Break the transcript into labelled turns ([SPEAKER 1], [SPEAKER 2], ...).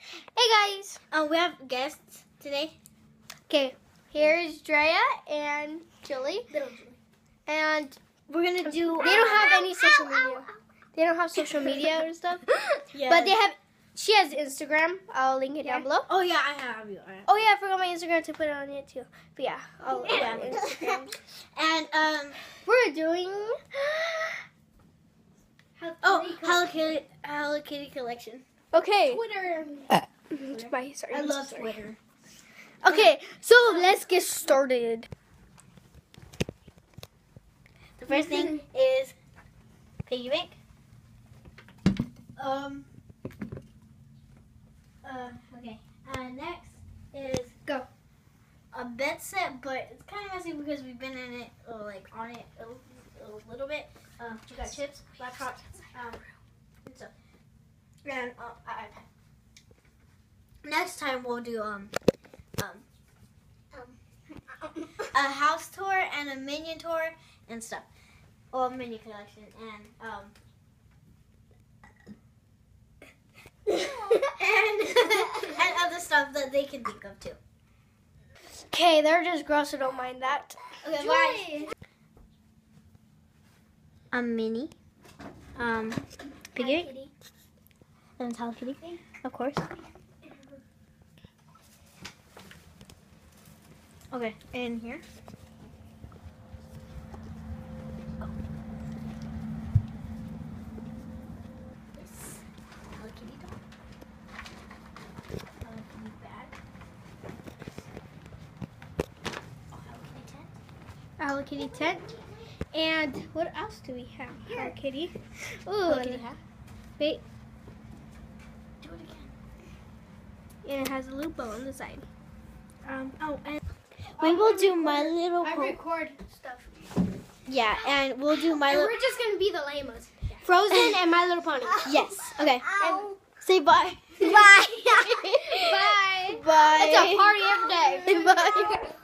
[SPEAKER 1] Hey guys.
[SPEAKER 2] Um, we have guests today.
[SPEAKER 1] Okay, here's Drea and Julie, and
[SPEAKER 2] We're gonna do.
[SPEAKER 1] they don't have any social media. They don't have social media or stuff,
[SPEAKER 2] Yeah.
[SPEAKER 1] but they have. She has Instagram. I'll link it down below.
[SPEAKER 2] Oh yeah, I have you.
[SPEAKER 1] Oh yeah, I forgot my Instagram to put it on it too. But yeah, I'll yeah, Instagram.
[SPEAKER 2] And um.
[SPEAKER 1] We're doing.
[SPEAKER 2] Oh, Hello Kitty, Hello Kitty collection.
[SPEAKER 1] Okay.
[SPEAKER 2] Twitter.
[SPEAKER 1] Bye, sorry.
[SPEAKER 2] I love
[SPEAKER 1] Sorry.
[SPEAKER 2] Twitter.
[SPEAKER 1] Okay, so let's get started.
[SPEAKER 2] The first thing is piggy bank. Um. Uh. Okay. Uh, next is
[SPEAKER 1] Go.
[SPEAKER 2] a bed set, but it's kind of messy because we've been in it, or like on it a, a little bit. Uh, we got chips, laptop, um, and stuff. Uh, iPad. Next time we'll do um um um a house tour and a minion tour and stuff, or minion collection and um. and and other stuff that they can think of too.
[SPEAKER 1] Okay, they're just gross, so don't mind that.
[SPEAKER 2] Okay, bye. A mini, um, piggy and Hello Kitty, of course. Okay, in here. This Hello Kitty doll. Hello Kitty bag. Oh, Hello Kitty tent.
[SPEAKER 1] Hello Kitty tent. And what else do we have? Hello Kitty. Ooh,
[SPEAKER 2] Hello Kitty hat.
[SPEAKER 1] wait,
[SPEAKER 2] Do it again.
[SPEAKER 1] and it has a Lupo on the side.
[SPEAKER 2] Um. Oh, and we will do My Little
[SPEAKER 1] I record stuff.
[SPEAKER 2] Yeah, and we'll do My
[SPEAKER 1] And
[SPEAKER 2] Little
[SPEAKER 1] we're just gonna be the lamos.
[SPEAKER 2] Frozen
[SPEAKER 1] And My Little Pony.
[SPEAKER 2] Yes. Okay. Say bye.
[SPEAKER 1] Bye. Bye.
[SPEAKER 2] Bye.
[SPEAKER 1] It's a party every day.
[SPEAKER 2] Bye.